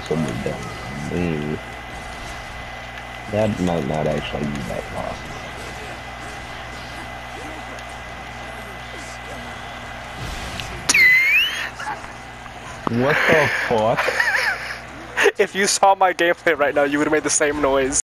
possibly done. That might not actually be that possible. What the fuck? If you saw my gameplay right now, you would have made the same noise.